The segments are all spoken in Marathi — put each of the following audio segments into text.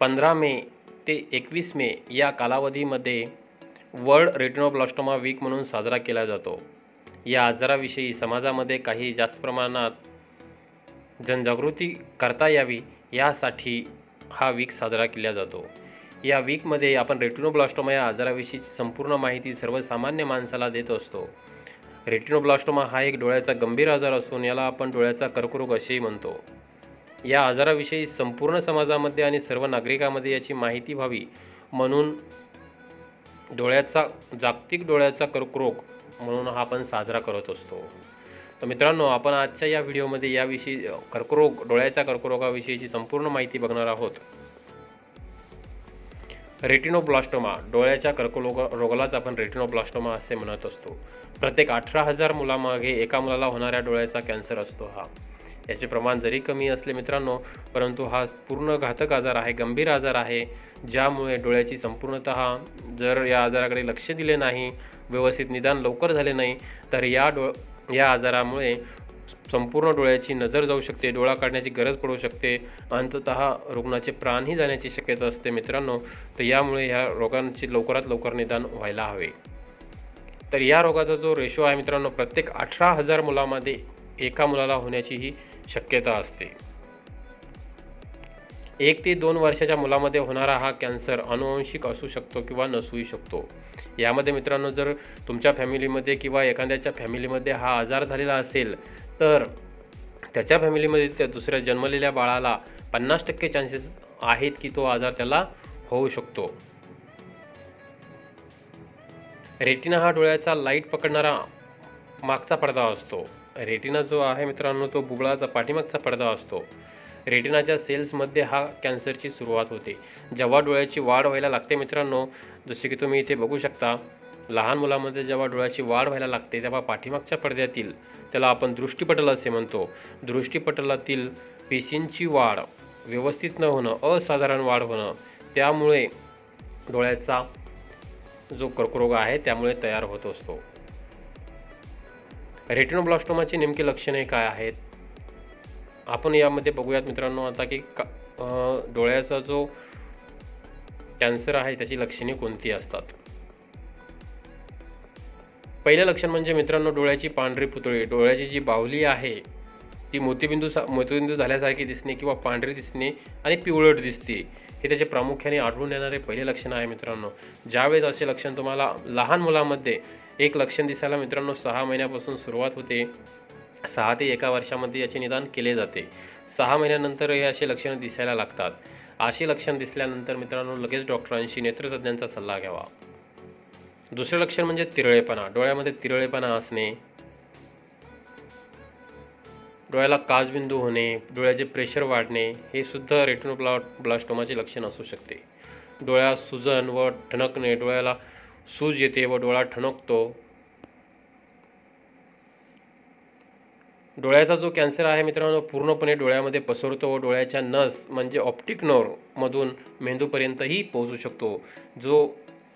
पंधरा मे ते एकवीस मे या कालावधीमध्ये वर्ल्ड रेटिनोब्लास्टोमा वीक म्हणून साजरा केला जातो. या आजाराविषयी समाजामध्ये काही जास्त प्रमाणात जनजागृती करता यावी यासाठी हा वीक साजरा केला जातो. या वीकमध्ये आपण रेटिनोब्लास्टोमा या आजाराविषयीची संपूर्ण माहिती सर्वसामान्य माणसाला देत असतो. रेटिनोब्लास्टोमा हा एक डोळ्याचा गंभीर आजार असून याला आपण डोळ्याचा कर्करोग असेही म्हणतो. या आजाराविषयी संपूर्ण समाजामध्ये आणि सर्व नागरिकांमध्ये याची माहिती व्हावी म्हणून डोळ्याचा जागतिक डोळ्याचा कर्करोग म्हणून हा आपण साजरा करत असतो. तर मित्रांनो आपण आजच्या या व्हिडिओमध्ये याविषयी कर्करोग डोळ्याच्या कर्करोगाविषयीची संपूर्ण माहिती बघणार आहोत. रेटिनोब्लास्टोमा डोळ्याच्या कर्करोग रोगालाच आपण रेटिनोब्लास्टोमा असे म्हणत असतो. प्रत्येक अठरा हजार मुलामागे एका मुलाला होणाऱ्या डोळ्याचा कॅन्सर असतो हा. याचे प्रमाण जरी कमी असले मित्रांनो परंतु हा पूर्ण घातक आजार आहे गंभीर आजार आहे ज्यामुळे डोळ्याची संपूर्णत जर या आजाराकडे लक्ष दिले नाही व्यवस्थित निदान लवकर झाले नाही तर या डो या आजारामुळे संपूर्ण डोळ्याची नजर जाऊ शकते डोळा काढण्याची गरज पडू शकते अंतत रुग्णाचे प्राणही जाण्याची शक्यता असते मित्रांनो तर यामुळे ह्या रोगांचे लवकरात लवकर निदान व्हायला हवे. तर या रोगाचा जो रेशो आहे मित्रांनो प्रत्येक अठरा हजार मुलामध्ये एका मुलाला होण्याची ही शक्यता असते. एक ते दोन वर्षाच्या मुलामध्ये होणारा हा कॅन्सर अनुवंशिक असू शकतो किंवा नसूही शकतो. यामध्ये मित्रांनो जर तुमच्या फॅमिलीमध्ये किंवा एखाद्याच्या फॅमिलीमध्ये हा आजार झालेला असेल तर त्याच्या फॅमिलीमध्ये त्या दुसऱ्या जन्मलेल्या बाळाला पन्नास टक्के चान्सेस आहेत की तो आजार त्याला होऊ शकतो. रेटिना हा डोळ्याचा लाइट पकडणारा मागचा पडदा असतो. रेटिना जो आहे मित्रांनो तो बुबळाचा पाठीमागचा पडदा असतो. रेटिनाच्या सेल्समध्ये हा कॅन्सरची सुरुवात होते. जेव्हा डोळ्याची वाढ व्हायला लागते मित्रांनो जसे की तुम्ही इथे बघू शकता लहान मुलामध्ये जेव्हा डोळ्याची वाढ व्हायला लागते तेव्हा पाठीमागच्या पडद्यातील त्याला आपण दृष्टीपटल असे म्हणतो. दृष्टीपटलातील पेशींची वाढ व्यवस्थित न होणं असाधारण वाढ होणं त्यामुळे डोळ्याचा जो कर्करोग आहे त्यामुळे तयार होत असतो. रेटिनोब्लास्टोमाची नेमकी लक्षणे काय आहेत? आपण यामध्ये बघूयात मित्रांनो आता की का डोळ्याचा जो कॅन्सर आहे त्याची लक्षणे कोणती असतात? पहिलं लक्षण म्हणजे मित्रांनो डोळ्याची पांढरी पुतळी. डोळ्याची जी बाहुली आहे ती मोतीबिंदू सा मोतीबिंदू झाल्यासारखी दिसणे किंवा पांढरी दिसणे आणि पिवळट दिसते हे त्याचे प्रामुख्याने आढळून येणारे पहिले लक्षण आहे मित्रांनो. ज्यावेळेस असे लक्षण तुम्हाला लहान मुलामध्ये एक लक्षण दिसायला मित्रांनो सहा महिन्यापासून सुरुवात होते. सहा ते एका वर्षामध्ये याचे निदान केले जाते. सहा महिन्यानंतर हे असे लक्षणं दिसायला लागतात. अशी लक्षण दिसल्यानंतर मित्रांनो लगेच डॉक्टरांशी नेत्रतज्ञांचा सल्ला घ्यावा. दुसरं लक्षण म्हणजे तिरळेपणा. डोळ्यामध्ये तिरळेपणा असणे डोळ्याला काचबिंदू होणे डोळ्याचे प्रेशर वाढणे हे सुद्धा रेटिनोब्ला ब्लास्टोमाचे लक्षण असू शकते. डोळ्यात सुजन व ठणकणे डोळ्याला सूज येते व डोळा ठणकतो. डोळ्याचा जो कॅन्सर आहे मित्रांनो पूर्णपणे डोळ्यामध्ये पसरतो व डोळ्याच्या नस म्हणजे ऑप्टिक नोरमधून मेंदूपर्यंतही पोहोचू शकतो. जो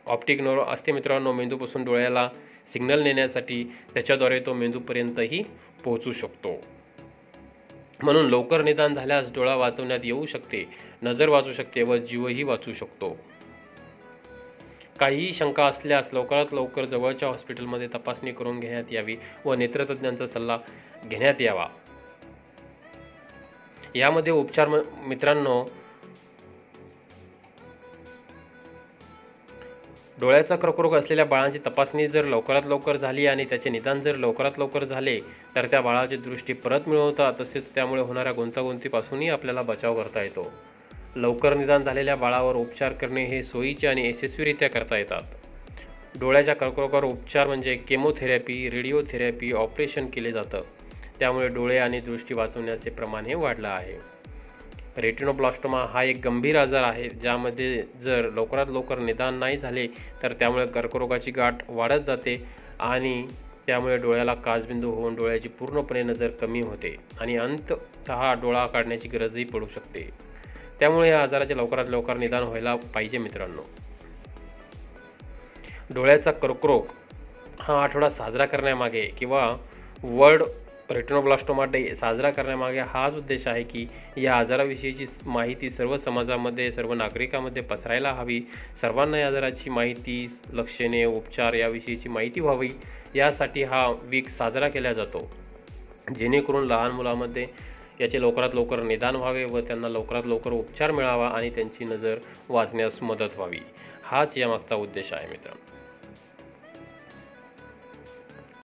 ऑप्टिक नोर असते मित्रांनो मेंदूपासून डोळ्याला सिग्नल नेण्यासाठी त्याच्याद्वारे तो मेंदूपर्यंतही पोहोचू शकतो. म्हणून लवकर निदान झाल्यास डोळा वाचवण्यात येऊ शकते नजर वाचू शकते व जीवही वाचू शकतो. काहीही शंका असल्यास लवकरात लवकर जवळच्या हॉस्पिटलमध्ये तपासणी करून घेण्यात यावी व नेत्रतज्ञांचा सल्ला घेण्यात यावा. यामध्ये उपचार मित्रांनो डोळ्याचा कर्करोग असलेल्या बाळांची तपासणी जर लवकरात लवकर झाली आणि त्याचे निदान जर लवकरात लवकर झाले तर त्या बाळाची दृष्टी परत मिळवता तसेच त्यामुळे होणाऱ्या गुंतागुंतीपासूनही आपल्याला बचाव करता येतो. लवकर निदान झालेल्या बाळावर उपचार करणे हे सोयीचे आणि यशस्वीरित्या करता येतात. डोळ्याच्या कर्करोगावर उपचार म्हणजे केमोथेरपी रेडिओथेरपी ऑपरेशन केले जातं. त्यामुळे डोळे आणि दृष्टी वाचवण्याचे प्रमाण हे वाढलं आहे. रेटिनोब्लास्टोमा हा एक गंभीर आजार आहे ज्यामध्ये जर लवकरात लवकर निदान नाही झाले तर त्यामुळे कर्करोगाची गाठ वाढत जाते आणि त्यामुळे डोळ्याला काचबिंदू होऊन डोळ्याची पूर्णपणे नजर कमी होते आणि अंततः डोळा काढण्याची गरजही पडू शकते. त्यामुळे या आजाराचे लवकरात लवकर निदान व्हायला पाहिजे मित्रांनो. डोळ्याचा कर्करोग हा आठवडा साजरा करण्यामागे किंवा वर्ल्ड रेटिनोब्लास्टोमा डे साजरा करण्यामागे हाच उद्देश आहे की या आजाराविषयीची माहिती सर्व समाजामध्ये सर्व नागरिकांमध्ये पसरायला हवी. सर्वांना या आजाराची माहिती लक्षणे उपचार याविषयीची माहिती व्हावी. यासाठी हा वीक साजरा केला जातो. जेणेकरून लहान मुलामध्ये याचे लवकरात लवकर निदान व्हावे व त्यांना लवकरात लवकर उपचार मिळावा आणि त्यांची नजर वाचण्यास मदत व्हावी. हाच यामागचा उद्देश आहे मित्रांनो.